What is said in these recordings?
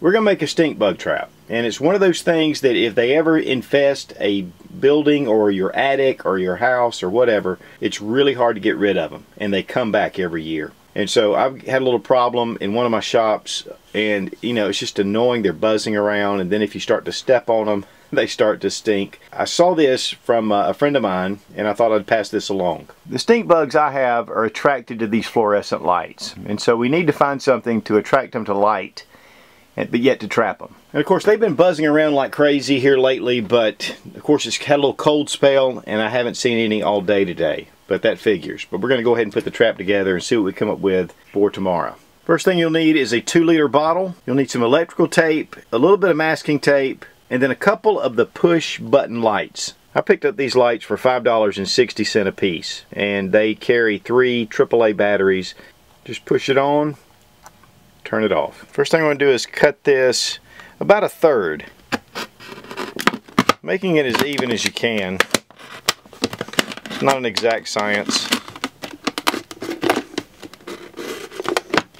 We're going to make a stink bug trap. And it's one of those things that if they ever infest a building or your attic or your house or whatever, it's really hard to get rid of them. And they come back every year. And so I've had a little problem in one of my shops and you know, it's just annoying. They're buzzing around and then if you start to step on them, they start to stink. I saw this from uh, a friend of mine and I thought I'd pass this along. The stink bugs I have are attracted to these fluorescent lights and so we need to find something to attract them to light but yet to trap them. And of course they've been buzzing around like crazy here lately but of course it's had a little cold spell and I haven't seen any all day today but that figures. But we're going to go ahead and put the trap together and see what we come up with for tomorrow. First thing you'll need is a 2 liter bottle. You'll need some electrical tape, a little bit of masking tape, and then a couple of the push button lights. I picked up these lights for $5.60 a piece and they carry three AAA batteries. Just push it on, turn it off. First thing I'm going to do is cut this about a third, making it as even as you can. It's not an exact science.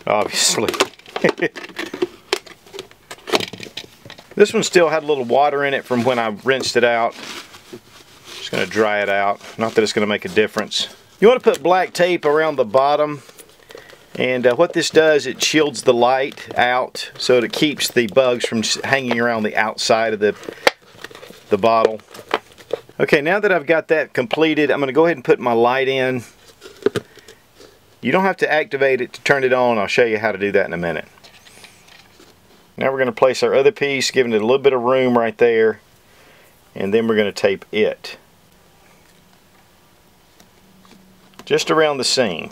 Obviously. This one still had a little water in it from when I rinsed it out. Just going to dry it out. Not that it's going to make a difference. You want to put black tape around the bottom. And uh, what this does, it shields the light out so it keeps the bugs from hanging around the outside of the, the bottle. Okay, now that I've got that completed, I'm going to go ahead and put my light in. You don't have to activate it to turn it on. I'll show you how to do that in a minute. Now we're going to place our other piece, giving it a little bit of room right there. And then we're going to tape it. Just around the seam.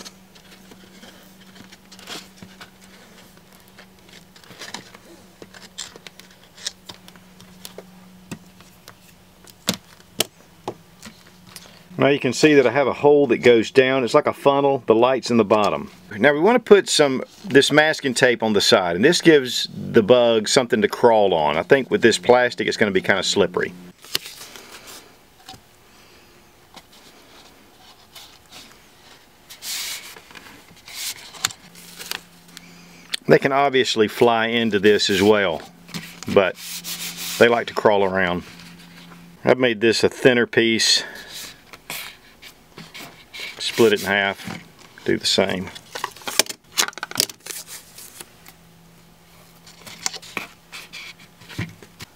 Now you can see that I have a hole that goes down. It's like a funnel. The light's in the bottom. Now we want to put some this masking tape on the side and this gives the bug something to crawl on. I think with this plastic it's going to be kind of slippery. They can obviously fly into this as well, but they like to crawl around. I've made this a thinner piece split it in half, do the same.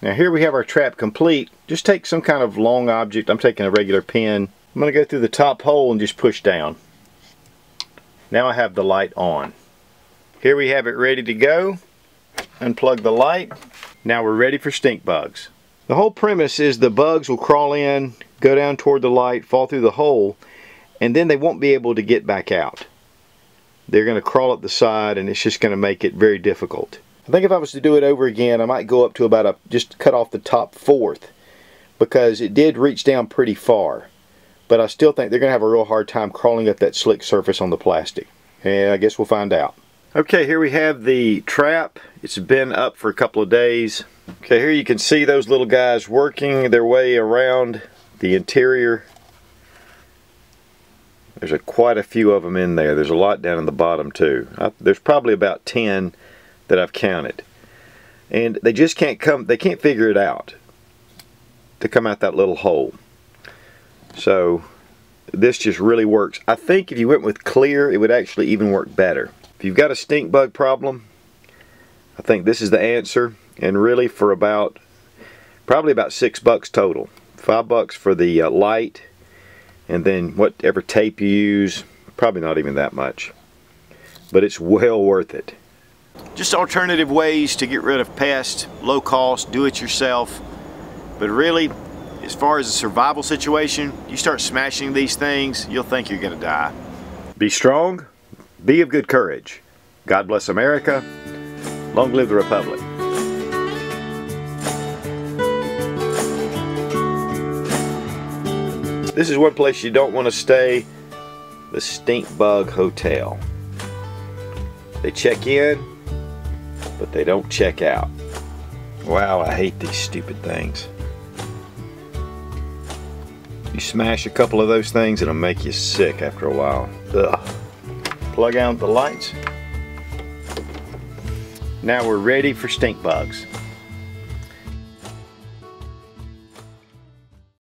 Now here we have our trap complete. Just take some kind of long object. I'm taking a regular pin. I'm going to go through the top hole and just push down. Now I have the light on. Here we have it ready to go. Unplug the light. Now we're ready for stink bugs. The whole premise is the bugs will crawl in, go down toward the light, fall through the hole, and then they won't be able to get back out. They're going to crawl up the side and it's just going to make it very difficult. I think if I was to do it over again, I might go up to about a, just cut off the top fourth because it did reach down pretty far. But I still think they're going to have a real hard time crawling up that slick surface on the plastic. And I guess we'll find out. Okay, here we have the trap. It's been up for a couple of days. Okay, here you can see those little guys working their way around the interior there's a, quite a few of them in there. There's a lot down in the bottom too. I, there's probably about 10 that I've counted. And they just can't come, they can't figure it out to come out that little hole. So this just really works. I think if you went with clear, it would actually even work better. If you've got a stink bug problem, I think this is the answer. And really for about, probably about six bucks total. Five bucks for the uh, light and then whatever tape you use probably not even that much. But it's well worth it. Just alternative ways to get rid of pests low cost do it yourself. But really as far as a survival situation you start smashing these things you'll think you're gonna die. Be strong be of good courage. God bless America. Long live the Republic This is one place you don't want to stay. The Stink Bug Hotel. They check in, but they don't check out. Wow, I hate these stupid things. You smash a couple of those things, it'll make you sick after a while. Ugh. Plug out the lights. Now we're ready for stink bugs.